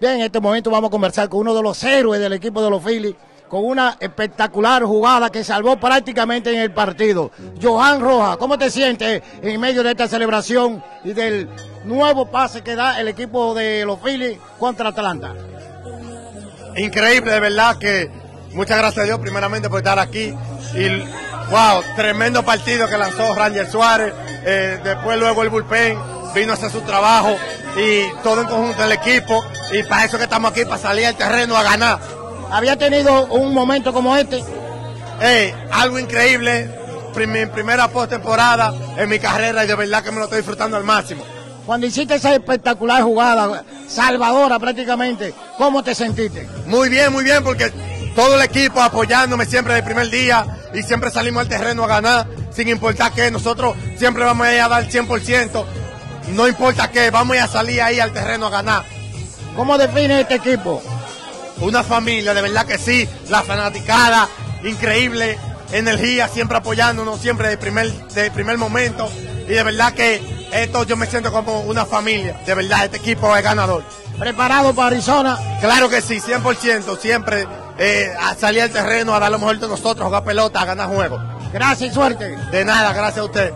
Bien, en este momento vamos a conversar con uno de los héroes del equipo de los Phillies, con una espectacular jugada que salvó prácticamente en el partido. Johan Rojas, ¿cómo te sientes en medio de esta celebración y del nuevo pase que da el equipo de los Phillies contra Atlanta? Increíble, de verdad que muchas gracias a Dios primeramente por estar aquí y wow, tremendo partido que lanzó Ranger Suárez, eh, después luego el bullpen vino a hacer su trabajo y todo en conjunto del equipo y para eso que estamos aquí, para salir al terreno a ganar. ¿Había tenido un momento como este? Hey, algo increíble, mi primera postemporada en mi carrera y de verdad que me lo estoy disfrutando al máximo. Cuando hiciste esa espectacular jugada, salvadora prácticamente, ¿cómo te sentiste? Muy bien, muy bien, porque todo el equipo apoyándome siempre desde el primer día y siempre salimos al terreno a ganar, sin importar qué, nosotros siempre vamos a ir a dar el 100%, no importa qué, vamos a salir ahí al terreno a ganar. ¿Cómo define este equipo? Una familia, de verdad que sí, la fanaticada, increíble, energía, siempre apoyándonos, siempre de primer, de primer momento. Y de verdad que esto yo me siento como una familia, de verdad, este equipo es ganador. ¿Preparado para Arizona? Claro que sí, 100%, siempre eh, a salir al terreno, a dar lo mejor de nosotros, a jugar pelota, a ganar juegos. Gracias y suerte. De nada, gracias a usted.